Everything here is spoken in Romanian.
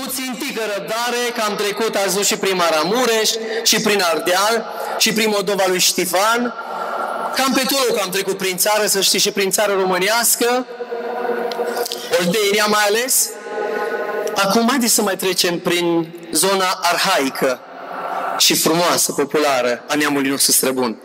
puțin tică răbdare, că am trecut azi nu și prin Maramureș, și prin Ardeal, și prin Moldova lui Ștefan, cam pe tot că am trecut prin țară, să știi, și prin țară românească, Oltenia mai ales. Acum haideți să mai trecem prin zona arhaică și frumoasă, populară a neamului nostru străbun.